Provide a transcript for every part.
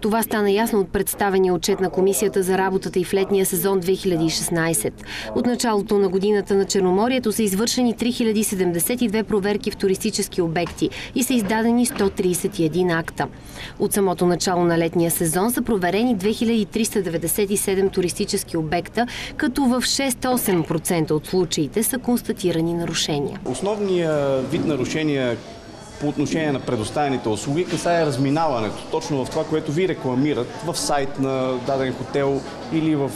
Това стана ясно от представения отчет на комисията за работата и в летния сезон 2016. От началото на годината на Черноморието са извършени 3072 проверки в туристически обекти и са издадени 131 акта. От самото начало на летния сезон са проверени 2397 туристически обекта, като в 6-8% от случаите са констатирани нарушения. Основният вид нарушения, по отношение на предоставените услуги касае разминаването. Точно в това, което ви рекламират в сайт на даден хотел или в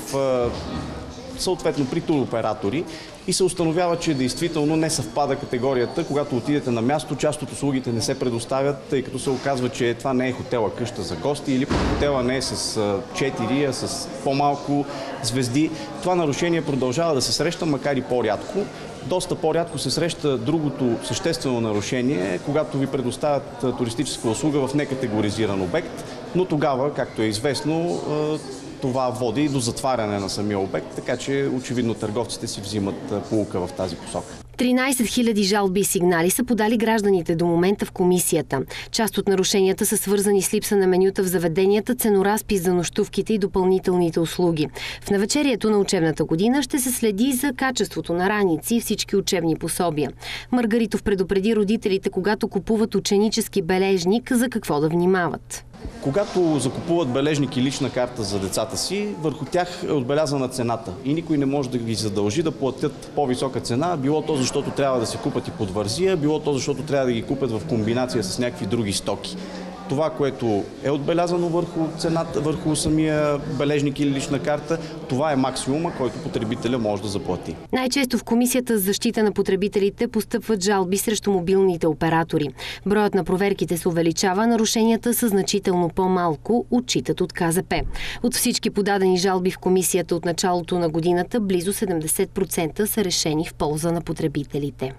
съответно при туроператори и се установява, че действително не съвпада категорията. Когато отидете на място, част от услугите не се предоставят, тъй като се оказва, че това не е хотела къща за гости или хотела не е с 4, а с по-малко звезди. Това нарушение продължава да се среща, макар и по-рядко. Доста по-рядко се среща другото съществено нарушение, когато ви предоставят туристическа услуга в некатегоризиран обект, но тогава, както е известно, това води и до затваряне на самия обект, така че очевидно търговците си взимат полука в тази посока. 13 000 жалби и сигнали са подали гражданите до момента в комисията. Част от нарушенията са свързани с липса на менюта в заведенията, ценоразпис за нощувките и допълнителните услуги. В навечерието на учебната година ще се следи за качеството на раници и всички учебни пособия. Маргаритов предупреди родителите, когато купуват ученически бележник, за какво да внимават. Когато закупуват бележник и лична карта за децата си, върху тях е отбелязана цената. И никой не може да ги задължи да платят по-висока цена, било то защото трябва да се купат и под вързия, било то защото трябва да ги купят в комбинация с някакви други стоки това, което е отбелязано върху цената, върху самия бележник или лична карта, това е максимума, който потребителя може да заплати. Най-често в Комисията за защита на потребителите постъпват жалби срещу мобилните оператори. Броят на проверките се увеличава, нарушенията са значително по-малко, отчитат от КЗП. От всички подадени жалби в Комисията от началото на годината, близо 70% са решени в полза на потребителите.